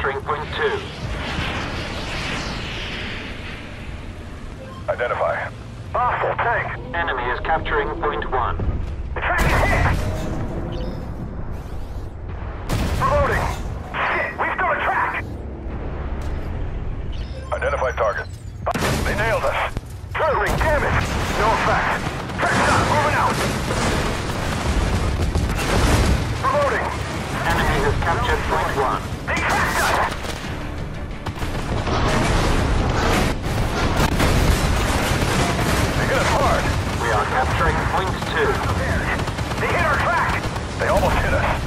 capturing point two. Identify. Hostile tank. Enemy is capturing point one. The track is hit! Reloading. Shit, we've got a track! Identify target. They nailed us. Damn it! No effect. Track's up, moving out! Reloading. Enemy has captured point one. They tracked us! We are capturing point two. They hit our track! They almost hit us.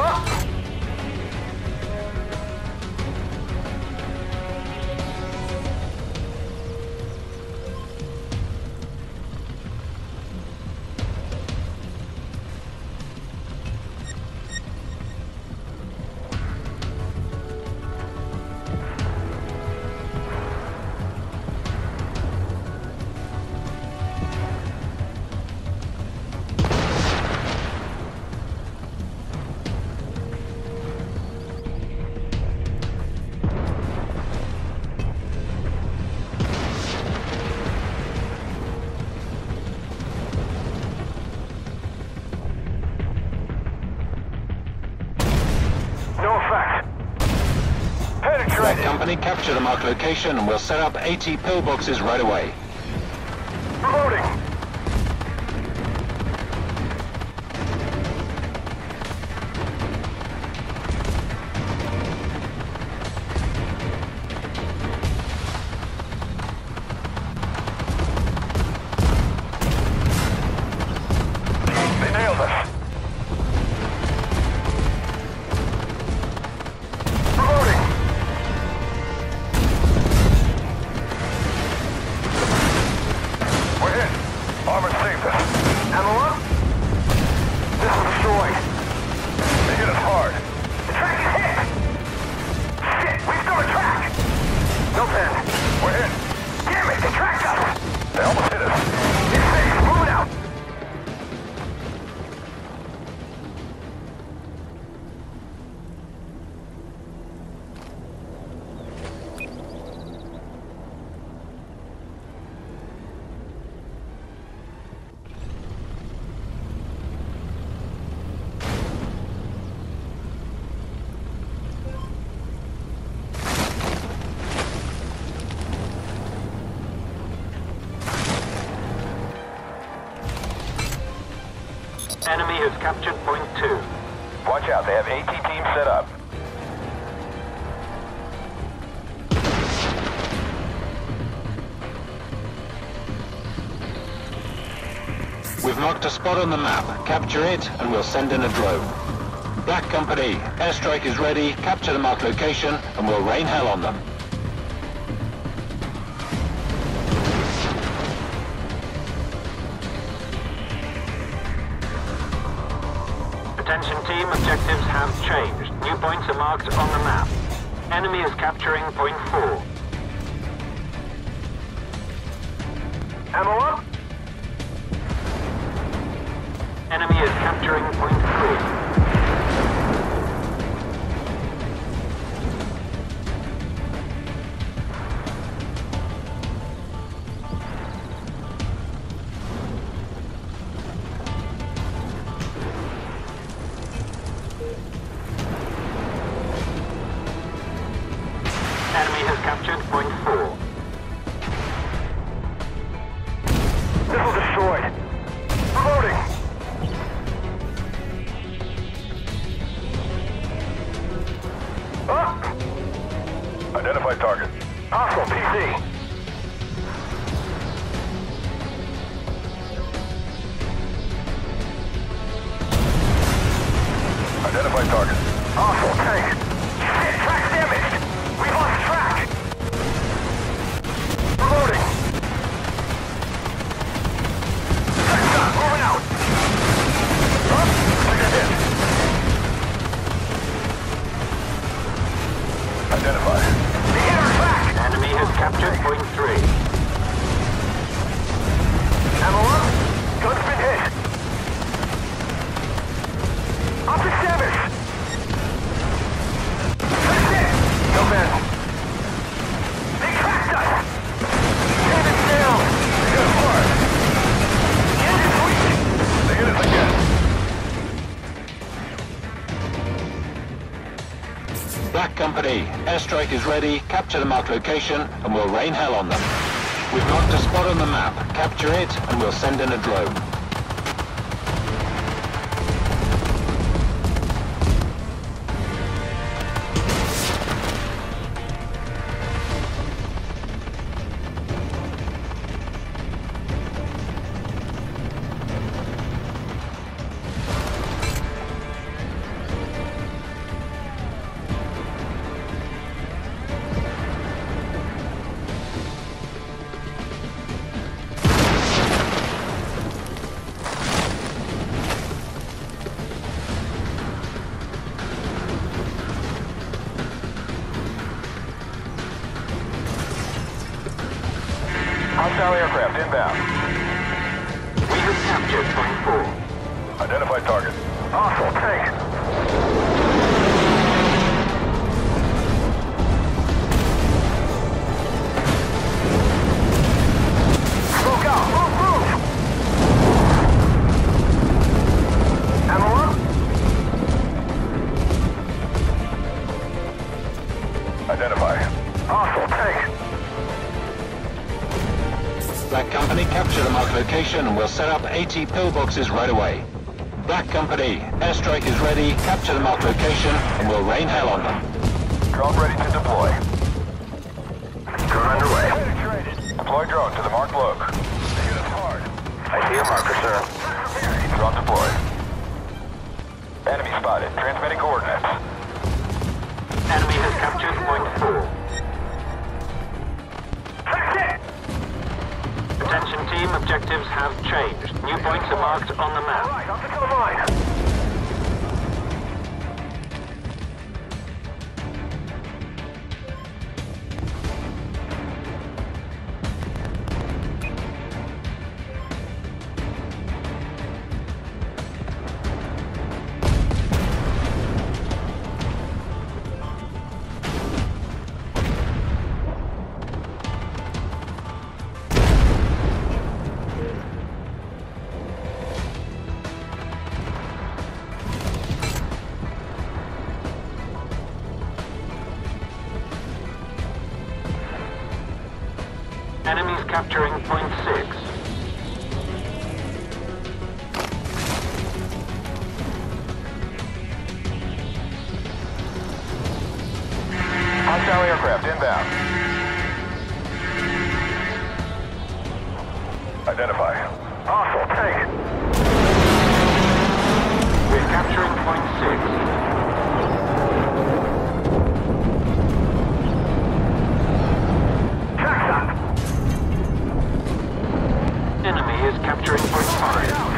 어? Capture the marked location and we'll set up AT pillboxes right away. Armor has captured point two. Watch out. They have AT teams set up. We've marked a spot on the map. Capture it and we'll send in a drone. Black Company, airstrike is ready. Capture the marked location and we'll rain hell on them. Objectives have changed. New points are marked on the map. Enemy is capturing point four. Ammo up? Enemy is capturing point three. Enemy has captured point four. Company, airstrike is ready, capture the marked location, and we'll rain hell on them. We've marked a spot on the map. Capture it, and we'll send in a drone. Hostile aircraft inbound. We have captured point four. Identify target. Hostile tank. Capture the marked location, and we'll set up AT pillboxes right away. Black Company, airstrike is ready, capture the marked location, and we'll rain hell on them. Drone ready to deploy. Drone underway. Deploy drone to the marked loc. I see a marker, sir. Drone deployed. Marked on the map. Capturing point six. Hostile aircraft inbound. Enemy is capturing point five.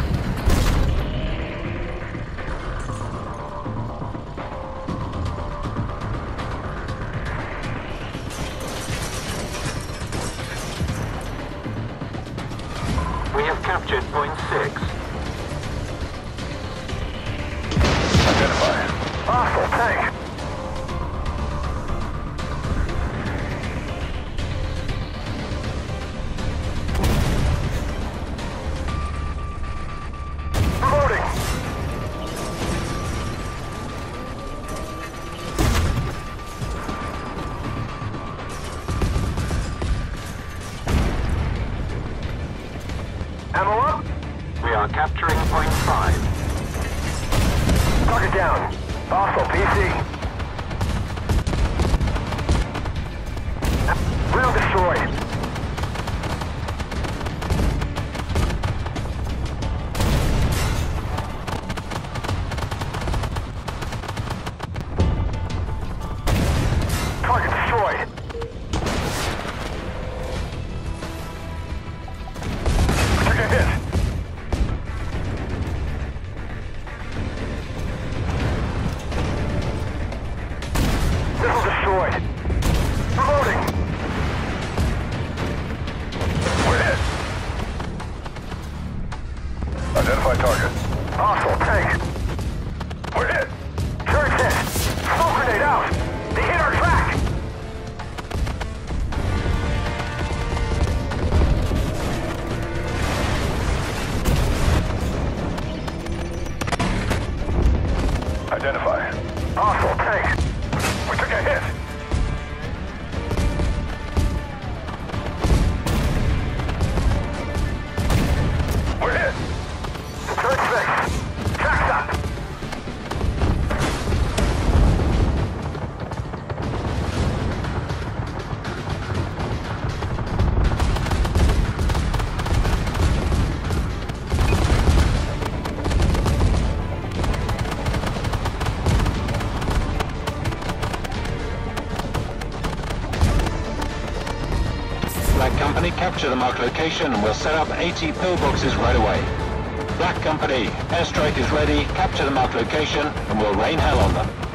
Company, capture the marked location and we'll set up AT pillboxes right away. Black Company, airstrike is ready, capture the marked location and we'll rain hell on them.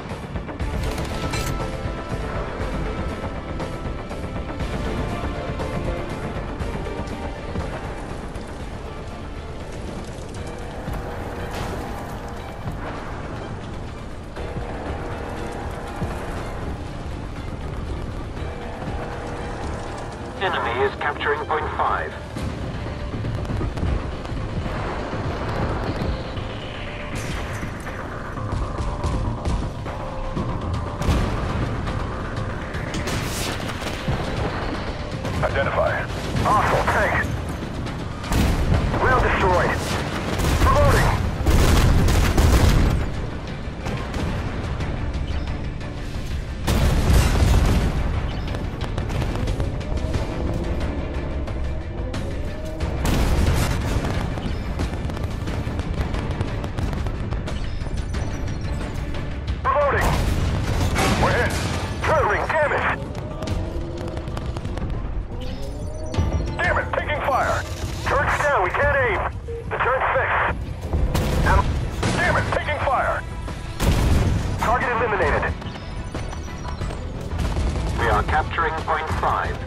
Enemy is capturing point five. are capturing point 5.